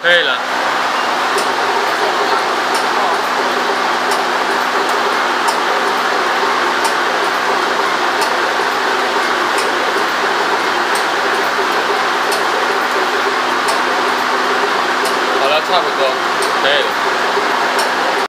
可以了。好了差不多可以了。